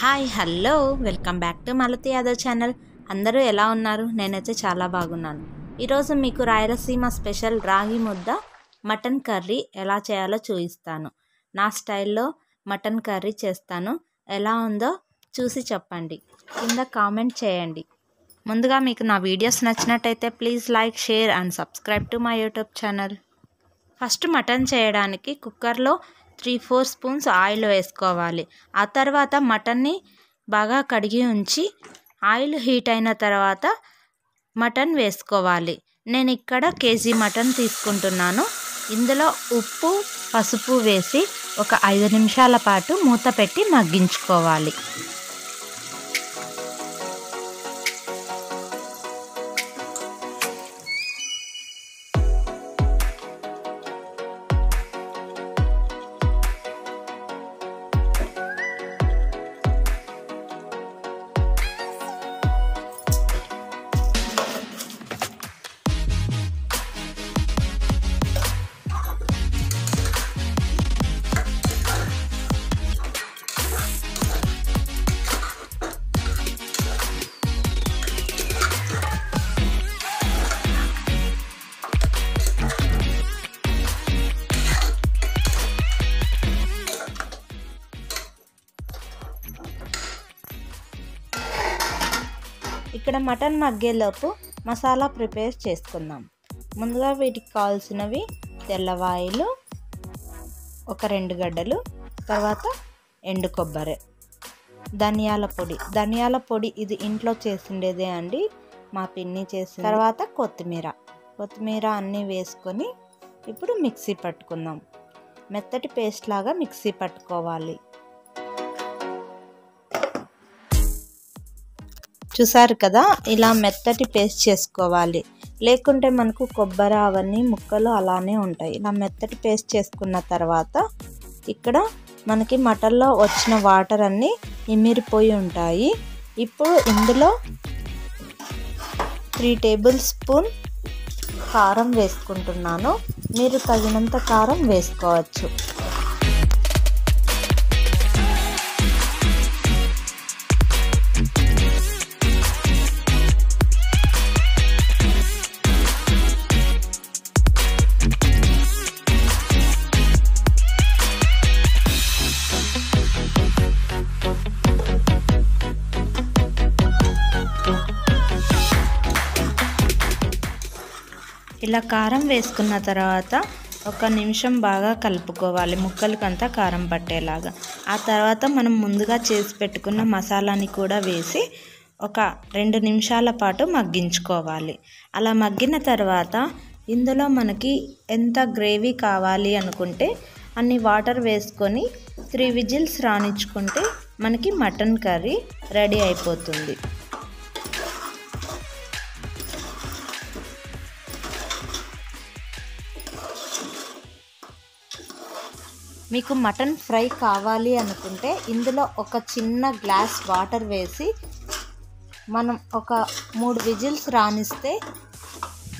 Hi hello. Welcome back to Malathi Yadav channel. అందరూ ఎలా ఉన్నారు? నేనైతే చాలా బాగున్నాను. ఈరోజు మీకు రాయలసీమ స్పెషల్ రాగి ముద్ద మటన్ కర్రీ ఎలా చేయాలో చూపిస్తాను. నా స్టైల్లో మటన్ కర్రీ చేస్తాను. ఎలా ఉందో చూసి చెప్పండి. కింద కామెంట్ చేయండి. ముందుగా మీకు నా వీడియోస్ నచ్చినట్టయితే please like share and subscribe to my YouTube channel. First mutton చేయడానికి కుక్కర్లో త్రీ ఫోర్ స్పూన్స్ ఆయిల్ వేసుకోవాలి. ఆ తర్వాత మటన్ని బాగా కడిగి ఉంచి ఆయిల్ హీట్ అయిన తర్వాత మటన్ వేసుకోవాలి. నేను ఇక్కడ కేజీ మటన్ తీసుకుంటున్నాను. ఇందులో ఉప్పు పసుపు వేసి ఒక ఐదు నిమిషాల పాటు మూత పెట్టి మగ్గించుకోవాలి. ఇక్కడ మటన్ మగ్గేలోపు మసాలా ప్రిపేర్ చేసుకుందాం. ముందుగా వీటికి కావాల్సినవి తెల్లవాయిలు ఒక రెండు గడ్డలు తర్వాత ఎండు కొబ్బరి ధనియాల పొడి. ధనియాల పొడి ఇది ఇంట్లో చేసిండేదే అండి మా పిన్ని చేసిన తర్వాత కొత్తిమీర. కొత్తిమీర అన్నీ వేసుకొని ఇప్పుడు మిక్సీ పట్టుకుందాం. మెత్తటి పేస్ట్ లాగా మిక్సీ పట్టుకోవాలి. చూసారు కదా? ఇలా మెత్తటి పేస్ట్ చేసుకోవాలి. లేకుంటే మనకు కొబ్బరి అవన్నీ ముక్కలు అలానే ఉంటాయి. ఇలా మెత్తటి పేస్ట్ చేసుకున్న తర్వాత ఇక్కడ మనకి మటన్లో వచ్చిన వాటర్ అన్నీ ఇమిరిపోయి ఉంటాయి. ఇప్పుడు ఇందులో త్రీ టేబుల్ స్పూన్ కారం వేసుకుంటున్నాను. మీరు తగినంత కారం వేసుకోవచ్చు. ఇలా కారం వేసుకున్న తర్వాత ఒక నిమిషం బాగా కలుపుకోవాలి. ముక్కలకంతా కారం పట్టేలాగా. ఆ తర్వాత మనం ముందుగా చేసి పెట్టుకున్న మసాలాని కూడా వేసి ఒక రెండు నిమిషాల పాటు మగ్గించుకోవాలి. అలా మగ్గిన తర్వాత ఇందులో మనకి ఎంత గ్రేవీ కావాలి అనుకుంటే అన్ని వాటర్ వేసుకొని త్రీ విజిల్స్ రాణించుకుంటే మనకి మటన్ కర్రీ రెడీ అయిపోతుంది. మీకు మటన్ ఫ్రై కావాలి అనుకుంటే ఇందులో ఒక చిన్న గ్లాస్ వాటర్ వేసి మనం ఒక మూడు విజిల్స్ రానిస్తే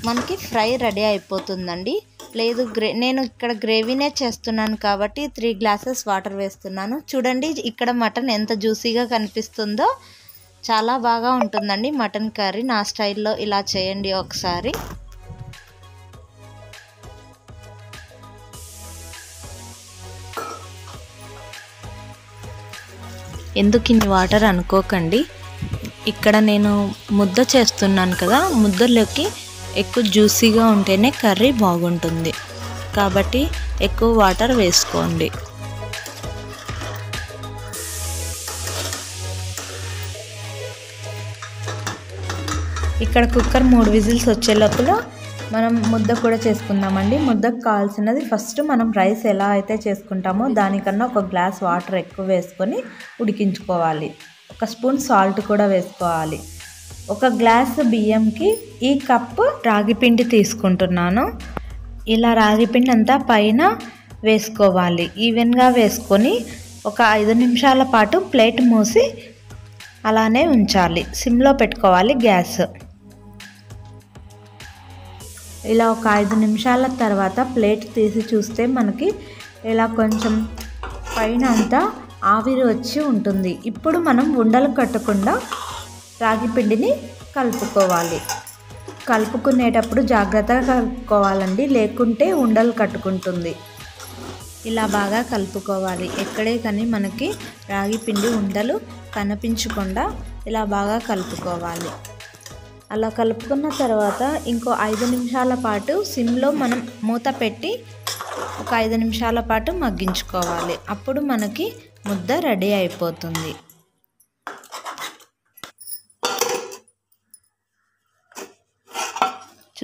మనకి ఫ్రై రెడీ అయిపోతుందండి. లేదు గ్రే నేను ఇక్కడ గ్రేవీనే చేస్తున్నాను కాబట్టి త్రీ గ్లాసెస్ వాటర్ వేస్తున్నాను. చూడండి ఇక్కడ మటన్ ఎంత జ్యూసీగా కనిపిస్తుందో. చాలా బాగా ఉంటుందండి మటన్ కర్రీ. నా స్టైల్లో ఇలా చేయండి ఒకసారి. ఎందుకు ఇన్ని వాటర్ అనుకోకండి. ఇక్కడ నేను ముద్ద చేస్తున్నాను కదా ముద్దలోకి ఎక్కువ జ్యూసీగా ఉంటేనే కర్రీ బాగుంటుంది. కాబట్టి ఎక్కువ వాటర్ వేసుకోండి. ఇక్కడ కుక్కర్ మూడు విజిల్స్ వచ్చే లోపల మనం ముద్ద కూడా చేసుకుందామండి. ముద్దకు కావాల్సినది ఫస్ట్ మనం రైస్ ఎలా అయితే చేసుకుంటామో దానికన్నా ఒక గ్లాస్ వాటర్ ఎక్కువ వేసుకొని ఉడికించుకోవాలి. ఒక స్పూన్ సాల్ట్ కూడా వేసుకోవాలి. ఒక గ్లాస్ బియ్యంకి ఈ కప్పు రాగిపిండి తీసుకుంటున్నాను. ఇలా రాగిపిండి అంతా పైన వేసుకోవాలి. ఈవెన్గా వేసుకొని ఒక ఐదు నిమిషాల పాటు ప్లేట్ మూసి అలానే ఉంచాలి. సిమ్లో పెట్టుకోవాలి గ్యాస్. ఇలా ఒక ఐదు నిమిషాల తర్వాత ప్లేట్ తీసి చూస్తే మనకి ఇలా కొంచెం పైన అంతా ఆవిరి వచ్చి ఉంటుంది. ఇప్పుడు మనం ఉండలు కట్టకుండా రాగి పిండిని కలుపుకోవాలి. కలుపుకునేటప్పుడు జాగ్రత్తగా కలుపుకోవాలండి. లేకుంటే ఉండలు కట్టుకుంటుంది. ఇలా బాగా కలుపుకోవాలి. ఎక్కడే కానీ మనకి రాగి పిండి ఉండలు కనిపించకుండా ఇలా బాగా కలుపుకోవాలి. అలా కలుపుకున్న తర్వాత ఇంకో ఐదు నిమిషాల పాటు సిమ్లో మనం మూత పెట్టి ఒక ఐదు నిమిషాల పాటు మగ్గించుకోవాలి. అప్పుడు మనకి ముద్ద రెడీ అయిపోతుంది.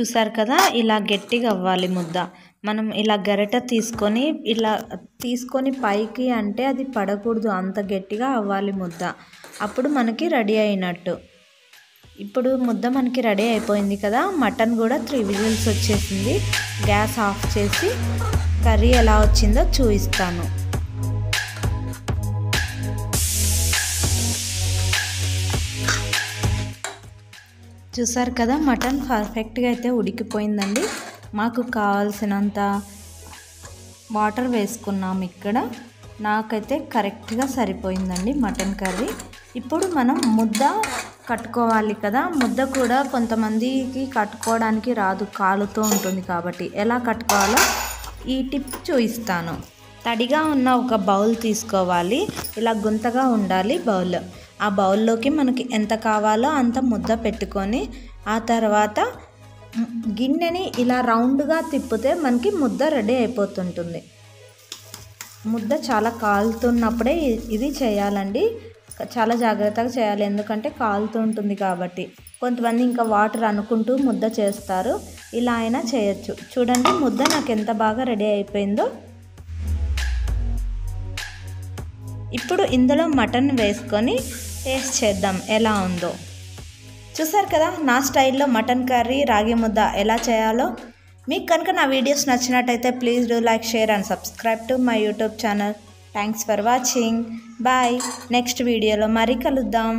చూసారు కదా? ఇలా గట్టిగా అవ్వాలి ముద్ద. మనం ఇలా గరిట తీసుకొని ఇలా తీసుకొని పైకి అంటే అది పడకూడదు. అంత గట్టిగా అవ్వాలి ముద్ద. అప్పుడు మనకి రెడీ అయినట్టు. ఇప్పుడు ముద్ద మనకి రెడీ అయిపోయింది కదా మటన్ కూడా త్రీ విజిల్స్ వచ్చేసింది. గ్యాస్ ఆఫ్ చేసి కర్రీ ఎలా వచ్చిందో చూపిస్తాను. చూసారు కదా మటన్ పర్ఫెక్ట్గా అయితే ఉడికిపోయిందండి. మాకు కావాల్సినంత వాటర్ వేసుకున్నాం ఇక్కడ. నాకైతే కరెక్ట్గా సరిపోయిందండి మటన్ కర్రీ. ఇప్పుడు మనం ముద్ద కట్టుకోవాలి కదా. ముద్ద కూడా కొంతమందికి కట్టుకోవడానికి రాదు. కాలుతో ఉంటుంది కాబట్టి. ఎలా కట్టుకోవాలో ఈ టిప్ చూపిస్తాను. తడిగా ఉన్న ఒక బౌల్ తీసుకోవాలి. ఇలా గుంతగా ఉండాలి బౌల్. ఆ బౌల్లోకి మనకి ఎంత కావాలో అంత ముద్ద పెట్టుకొని ఆ తర్వాత గిన్నెని ఇలా రౌండ్గా తిప్పితే మనకి ముద్ద రెడీ అయిపోతుంటుంది. ముద్ద చాలా కాలుతున్నప్పుడే ఇది చేయాలండి. చాలా జాగ్రత్తగా చేయాలి. ఎందుకంటే కాలుతూ ఉంటుంది కాబట్టి. కొంతమంది ఇంకా వాటర్ అనుకుంటూ ముద్ద చేస్తారు. ఇలా అయినా చేయొచ్చు. చూడండి ముద్ద నాకు ఎంత బాగా రెడీ అయిపోయిందో. ఇప్పుడు ఇందులో మటన్ వేసుకొని టేస్ట్ చేద్దాం ఎలా ఉందో. చూసారు కదా నా స్టైల్లో మటన్ కర్రీ రాగి ముద్ద ఎలా చేయాలో. మీకు కనుక నా వీడియోస్ నచ్చినట్టయితే please do like share and subscribe to my YouTube channel. Thanks for watching bye next వీడియోలో మరీ కలుద్దాం.